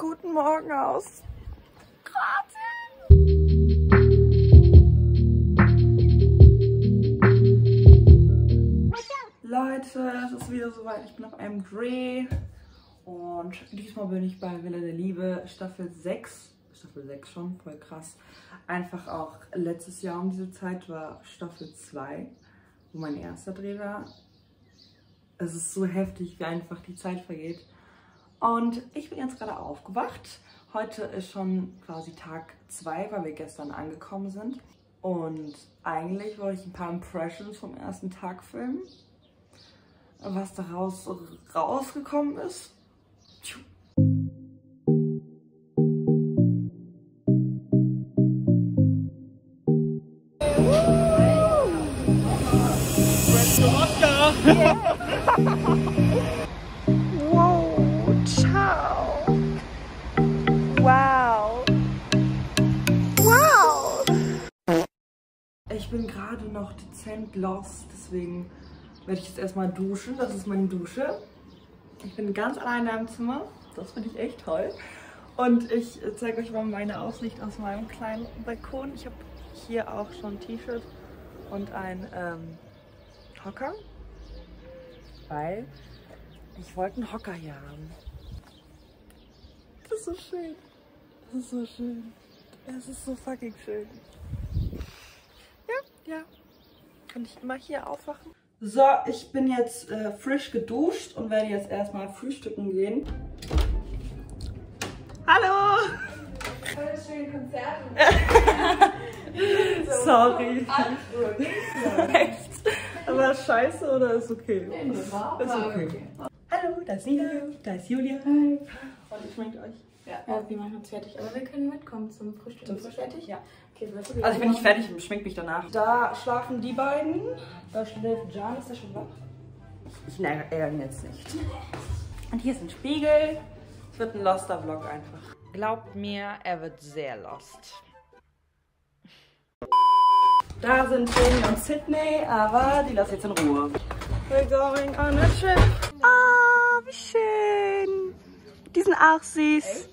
Guten Morgen aus. Leute, es ist wieder soweit. Ich bin auf einem Dreh. Und diesmal bin ich bei Villa der Liebe, Staffel 6. Staffel 6 schon, voll krass. Einfach auch letztes Jahr um diese Zeit war Staffel 2, wo mein erster Dreh war. Es ist so heftig, wie einfach die Zeit vergeht. Und ich bin jetzt gerade aufgewacht. Heute ist schon quasi Tag 2, weil wir gestern angekommen sind. Und eigentlich wollte ich ein paar Impressions vom ersten Tag filmen. Was daraus rausgekommen ist. Ich bin gerade noch dezent lost, deswegen werde ich jetzt erstmal duschen. Das ist meine Dusche. Ich bin ganz alleine im Zimmer. Das finde ich echt toll. Und ich zeige euch mal meine Aussicht aus meinem kleinen Balkon. Ich habe hier auch schon ein T-Shirt und ein ähm, Hocker, weil ich wollte einen Hocker hier haben. Das ist so schön. Das ist so schön. Es ist so fucking schön. Ja. Kann ich immer hier aufwachen? So, ich bin jetzt äh, frisch geduscht und werde jetzt erstmal frühstücken gehen. Hallo! Voll schönen Konzerten. Sorry. Alles gut. Echt? Aber scheiße oder ist okay? Nee, das war Ist aber okay. Hallo, da ist Nina, da ist Julia. Und ich schmeckt euch. Ja, wir machen uns fertig. Aber wir können mitkommen zum Frühstück. Zum Frühstück? fertig? Ja. Okay, Also ich bin nicht fertig, ich schmink mich danach. Da schlafen die beiden. Da schläft Jan, ist der schon wach? Ich ärgere ihn jetzt nicht. Und hier ist ein Spiegel. Es wird ein loster Vlog einfach. Glaubt mir, er wird sehr lost. Da sind Jamie und Sydney, aber die lasse ich jetzt in Ruhe. We're going on a trip. Ah, wie schön. Die sind auch süß.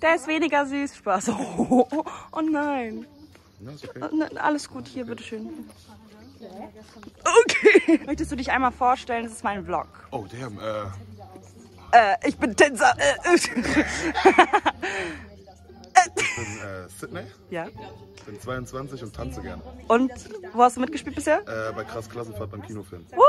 Der ist weniger süß. Spaß. Oh, oh nein. Oh, nein, Alles gut, hier, bitteschön. Okay. Möchtest du dich einmal vorstellen? Das ist mein Vlog. Oh, damn, äh, Äh, ich bin Tänzer. Äh, ich bin äh, Sydney, ja. bin 22 und tanze gern. Und wo hast du mitgespielt bisher? Äh, bei Krass Klassenfahrt beim Kinofilm. Woo!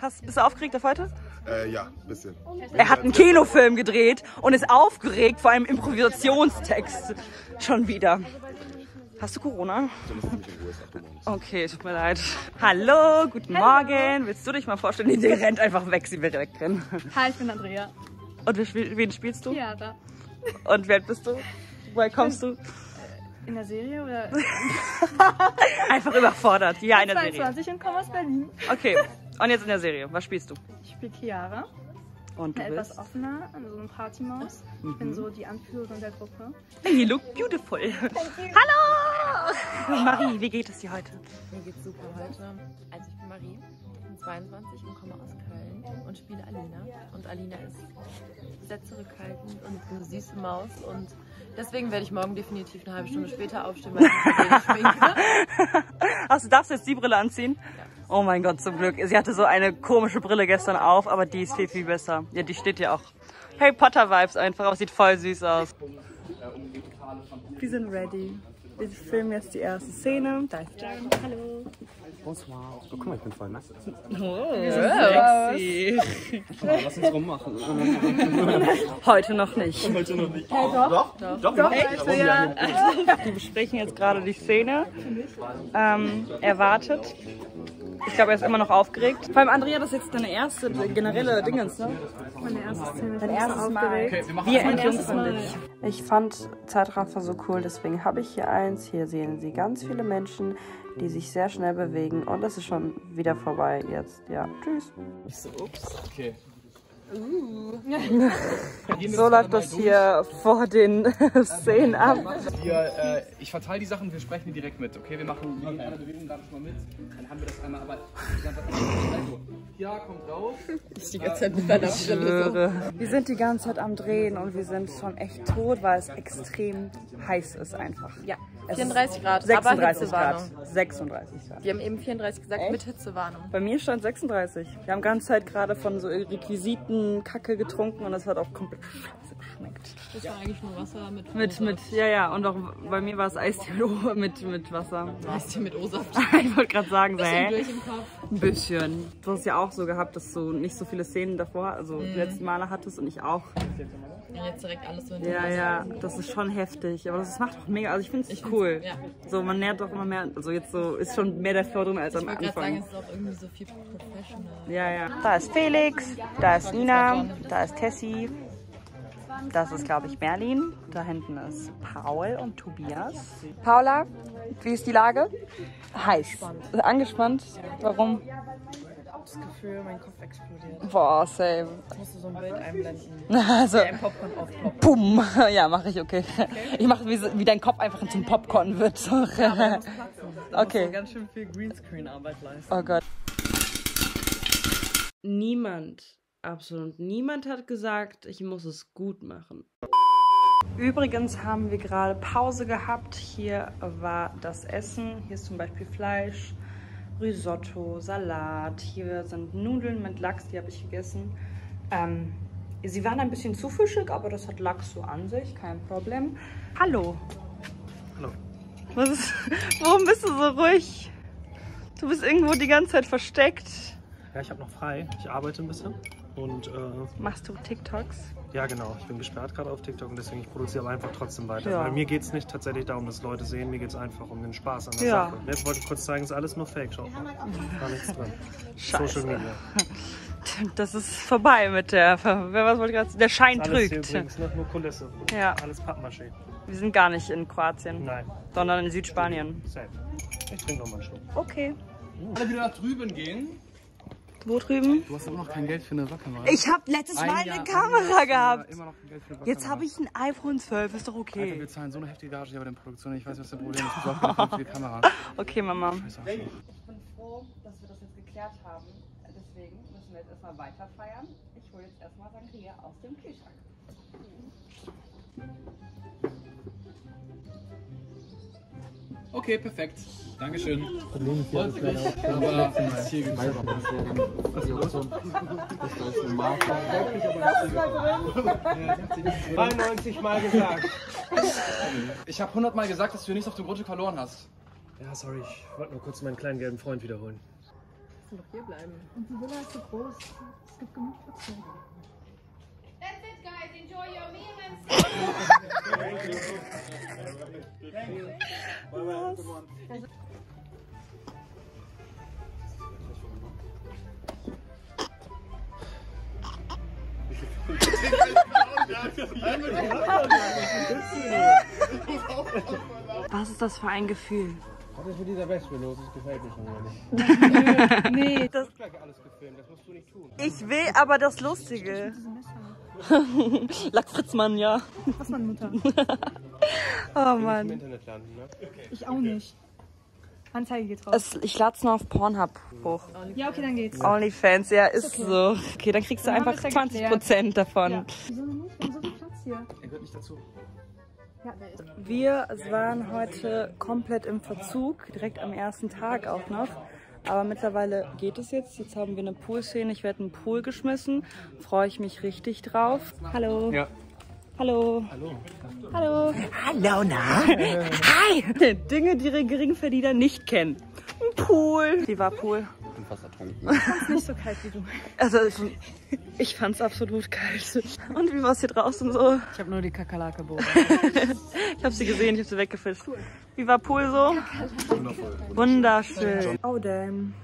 Hast, bist du aufgeregt auf heute? Äh, ja, bisschen. Er hat einen Kinofilm gedreht und ist aufgeregt vor einem Improvisationstext. Schon wieder. Hast du Corona? Okay, tut mir leid. Hallo, guten Morgen. Willst du dich mal vorstellen? Nee, sie rennt einfach weg, sie will wegrennen. Hi, ich bin Andrea. Und wen spielst du? Chiara. Und wer bist du? Woher kommst du? In der Serie oder? Einfach überfordert. Ja, in der Serie. 22 und komme aus Berlin. Okay, und jetzt in der Serie. Was spielst du? Ich spiele Chiara, Und du eine etwas bist? offener, also so eine Partymaus. Ich bin so die Anführerin der Gruppe. You look beautiful. Hallo! Marie, wie geht es dir heute? Mir geht's super heute. Also ich bin Marie, bin 22 und komme aus Köln und spiele Alina. Und Alina ist sehr zurückhaltend und eine süße Maus und deswegen werde ich morgen definitiv eine halbe Stunde später aufstehen, weil ich mich schminke. Ach, du darfst jetzt die Brille anziehen? Oh mein Gott, zum Glück. Sie hatte so eine komische Brille gestern auf, aber die ist viel, viel besser. Ja, die steht ja auch. Harry Potter Vibes einfach, aber sieht voll süß aus. Wir sind ready. Wir filmen jetzt die erste Szene. Da ist Jan. Hallo. Bonsoir. Oh, guck mal, ich bin voll nass. Oh, sexy. Lass uns rummachen. Heute noch nicht. Heute noch nicht. doch. Doch, doch. doch. Ja. Wir besprechen jetzt gerade die Szene. Ähm, er wartet. Ich glaube, er ist immer noch aufgeregt. Vor allem, Andrea, das ist jetzt deine erste generelle Dingens, ne? Meine erste Szene. Dein erstes Mal. wir Wir entjungfern dich. Ich fand Zeitraffer so cool, deswegen habe ich hier eins. Hier sehen Sie ganz viele Menschen, die sich sehr schnell bewegen und es ist schon wieder vorbei jetzt. Ja, tschüss. Ich so, ups. Okay. So läuft das hier vor den Szenen ab. Wir, äh, ich verteile die Sachen, wir sprechen die direkt mit, okay? Wir machen wir machen eine Bewegung gerade schon mal mit. Dann haben wir das einmal, aber also, ja, kommt raus. Ich die ganze Zeit mit deiner Brille. Wir sind die ganze Zeit am Drehen und wir sind schon echt tot, weil es extrem heiß ist einfach. Ja, Es 34 ist Grad, aber 36 Grad. Hitzewarnung. 36 Grad. Die haben eben 34 gesagt mit Hitzewarnung. Bei mir stand 36. Wir haben ganze Zeit gerade von so Requisiten Kacke getrunken und das hat auch komplett scheiße geschmeckt. Das war eigentlich nur Wasser mit Mit, mit, ja, ja, und auch bei mir war es Eistee mit, mit, mit Wasser. Eistee mit O-Saft. Ich wollte gerade sagen, so, hä? durch im Kopf. Ein bisschen. Du hast ja auch so gehabt, dass du nicht so viele Szenen davor, also die letzten Male hattest und ich auch. Ja, jetzt direkt alles so in Ja, ja, das ist schon heftig. Aber das macht auch mega, also ich finde es cool. ja. So, man lernt doch immer mehr, also jetzt so ist schon mehr der Flow drin als Ich am wollte gerade sagen, Anfang. es ist auch irgendwie so viel professional. Ja, ja. Da ist Felix, da ist Nina, da ist Tessie. Das ist, glaube ich, Merlin. Da hinten ist Paul und Tobias. Paula, wie ist die Lage? Heiß. Angespannt. Warum? Das Gefühl, mein Kopf explodiert. Boah, same. Musst du so ein Bild einblenden. Also, Ein Popcorn aufploppt. bumm. Ja, mache ich, okay. Ich mache, wie, so- wie dein Kopf einfach zum Popcorn wird. So. Okay. ganz schön viel Greenscreen-Arbeit leisten. Oh Gott. Niemand, absolut niemand hat gesagt, ich muss es gut machen. Übrigens haben wir gerade Pause gehabt. Hier war das Essen. Hier ist zum Beispiel Fleisch, Risotto, Salat. Hier sind Nudeln mit Lachs, die habe ich gegessen. Ähm, sie waren ein bisschen zu fischig, aber das hat Lachs so an sich, kein Problem. Hallo. Hallo. Was ist, warum bist du so ruhig? Du bist irgendwo die ganze Zeit versteckt. Ja, ich habe noch frei. Ich arbeite ein bisschen. Und äh, Machst du TikToks? ja, genau. Ich bin gesperrt gerade auf TikTok und deswegen ich produziere aber einfach trotzdem weiter. Ja. Weil mir geht es nicht tatsächlich darum, dass Leute sehen. Mir geht es einfach um den Spaß an der Ja. Sache. Und jetzt wollte ich kurz zeigen, es ist alles nur Fake. Schaut mal. Da nichts drin. Scheiße. Social Media. Das ist vorbei mit der. Wer was wollte ich gerade sagen? Der Schein Alles hier trügt. übrigens nur, nur Kulisse. Ja. Alles Pappmaché. Wir sind gar nicht in Kroatien, Nein. sondern in Südspanien. Safe. Ich trinke noch mal einen Schluck. Okay. Alle wieder nach drüben gehen. Wo drüben? Du hast immer noch kein Geld für eine Wackelkamera. Ich habe letztes Ein Mal eine Jahr- Kamera ein Jahr gehabt. Immer noch kein Geld für eine Jetzt Wackelkamera. habe ich ein iPhone 12, ist doch Alter, okay. wir zahlen so eine heftige Gage hier bei den Produktionen. Ich weiß, was das Problem ist. Du brauchst eine Kamera. Okay, Mama. Scheiße. Ich bin froh, dass wir das jetzt geklärt haben. Deswegen müssen wir jetzt erstmal weiter feiern. Ich hole jetzt erstmal Sangria aus dem Kühlschrank. Okay, perfekt. Dankeschön. Freut mich, aber ist hier gekommen. 92 Mal gesagt. Ich habe 100 Mal gesagt, dass du nichts auf dem Grundstück verloren hast. Ja, sorry. Ich wollte nur kurz meinen kleinen gelben Freund wiederholen. Doch hier bleiben. That's it, guys. Enjoy your meal and Was ist das für ein Gefühl? Was ist mit dieser Wespe los? Das gefällt mir schon nicht. Nee, das, Gleich alles gefilmt, das musst du nicht tun. ich will aber das Lustige. Lack Fritzmann, ja. Was meine Mutter? Oh Im Mann. Internet landen, ne? Ich auch nicht. Anzeige geht raus. Es, ich lade es nur auf Pornhub hoch. Ja, okay, dann geht's. Onlyfans, ja, ist so. Okay, dann kriegst du Dann einfach wir's ja 20 geklärt. Prozent davon. Ja. Wieso nicht? Wir haben so viel Platz hier. Er gehört nicht dazu. Wir waren heute komplett im Verzug, direkt am ersten Tag auch noch. Aber mittlerweile geht es jetzt. Jetzt haben wir eine Poolszene. Ich werde in den Pool geschmissen. Freue ich mich richtig drauf. Hallo. Ja. Hallo. Hallo. Hallo. Hallo, na? Hi. Dinge, die die Geringverdiener nicht kennen. Ein Pool. Wie war Pool? Ich bin fast ertrunken. Ist nicht so kalt wie du. Also, ich fand's absolut kalt. Und wie war's hier draußen so? Ich habe nur die Kakerlake beobachtet. Ich habe sie gesehen, ich habe sie weggefischt. Wie war Pool so? Wundervoll. Wunderschön. Oh damn.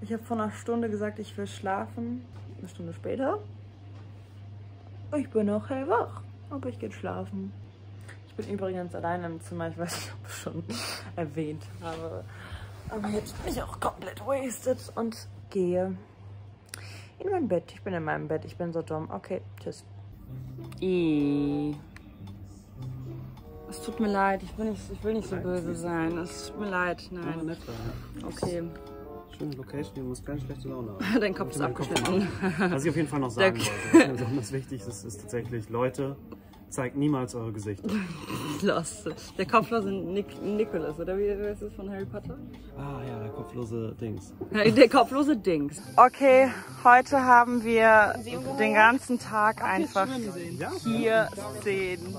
Ich habe vor einer Stunde gesagt, ich will schlafen. Eine Stunde später. Ich bin noch hellwach. Aber ich gehe schlafen. Ich bin übrigens alleine im Zimmer. Ich weiß nicht, ob ich schon erwähnt habe. Aber jetzt bin ich auch komplett wasted und gehe In mein Bett. Ich bin in meinem Bett. Ich bin so dumm. Okay, tschüss. I. Es tut mir leid, ich will nicht, ich will nicht so böse sein. Es tut mir leid, nein. nett war, ja. Okay, Schöne Location, ihr müsst keine schlechte Laune haben. dein Kopf ist Dein Kopf abgeschnitten. Was ich auf jeden Fall noch sagen wollte, besonders wichtig ist, ist tatsächlich, Leute, zeigt niemals eure Gesichter. Lost. Der kopflose Nick Nicholas, oder wie heißt es von Harry Potter? Ah ja, der kopflose Dings. Der kopflose Dings. Okay, heute haben wir den ganzen Tag einfach hier sehen.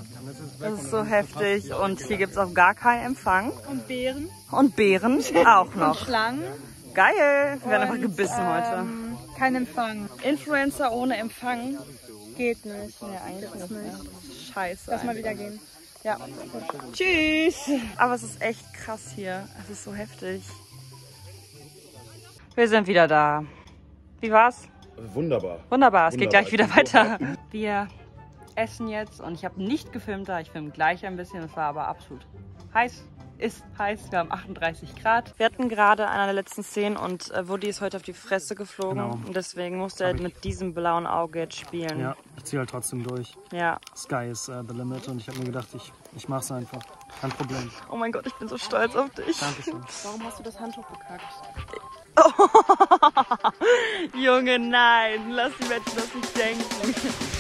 Das ist so heftig und hier gibt es auch gar keinen Empfang. Und Beeren. Und Beeren auch noch. Schlangen. Geil, wir werden einfach gebissen heute. Ähm, kein Empfang. Influencer ohne Empfang? Geht nicht. Nee, eigentlich Das nicht. nicht. ne? Scheiße. Lass mal wieder gehen. Ja. Tschüss. Aber es ist echt krass hier. Es ist so heftig. Wir sind wieder da. Wie war's? Wunderbar. Wunderbar, es geht Wunderbar. gleich wieder weiter. Wir essen jetzt und ich habe nicht gefilmt da. Ich filme gleich ein bisschen. Es war aber absolut heiß. Ist heiß. Wir haben 38 Grad. Wir hatten gerade einer der letzten Szenen und äh, Woody ist heute auf die Fresse geflogen. Genau. Und deswegen musste er mit diesem blauen Auge jetzt spielen. Ja, ich ziehe halt trotzdem durch. ja. Sky is uh, the limit und ich habe mir gedacht, ich, ich mach's einfach. Kein Problem. Oh mein Gott, ich bin so stolz auf dich. Dankeschön. Warum hast du das Handtuch gekackt? Junge, nein, lass die Menschen das nicht denken.